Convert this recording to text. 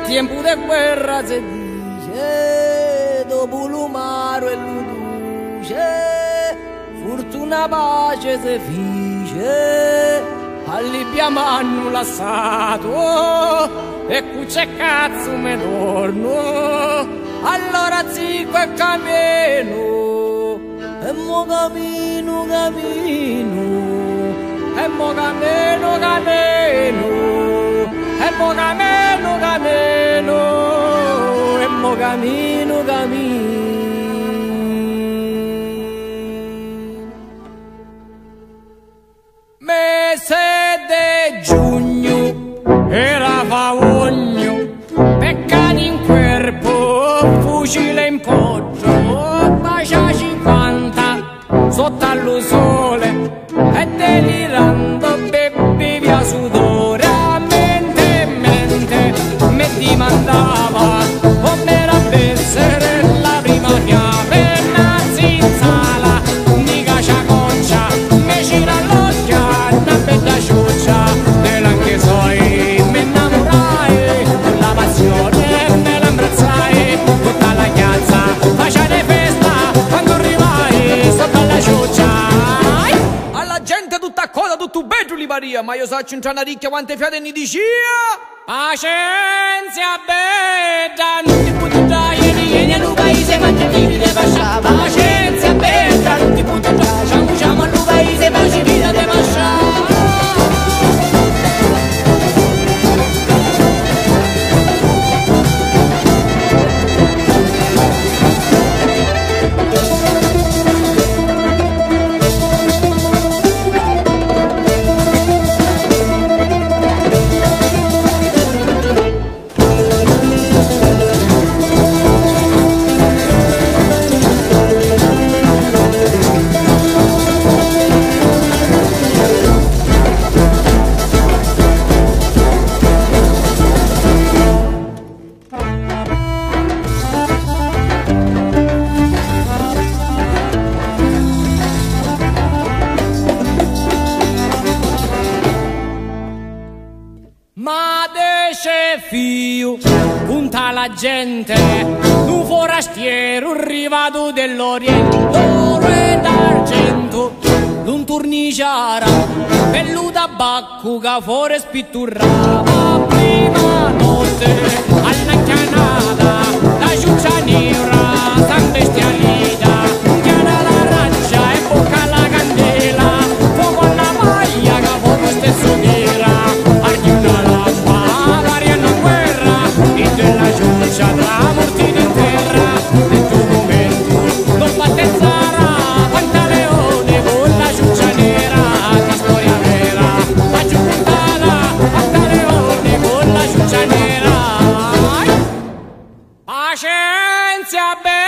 che guerra si dice, dopo l'umaro e l'uduce, fortuna pace si fice, allibbiamo hanno lasciato, e qui c'è cazzo me torno, allora zicco e cammino, e mo cammino, cammino, e mo cammino, cammino, e mo cammino, cammino, e mo cammino, cammino. Mese de giugno era favogno, peccani in corpo, fucile in poggio, bacia 50 sotto allo sole e delirando varia ma io so c'entra una ricchia quante fiate ne dicia Pazienza bella, non ti puoi dare, vieni, vieni al paese, ma desce fio, punta la gente, un forastiero arrivato dell'Oriente, oro ed argento, un turniciara, bello tabacco che fuori spitturava, prima notte, 加杯